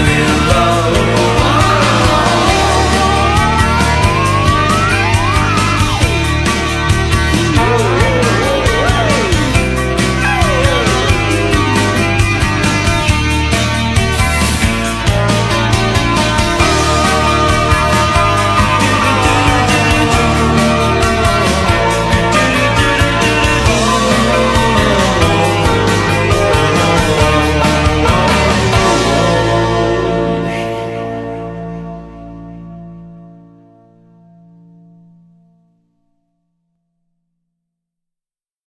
real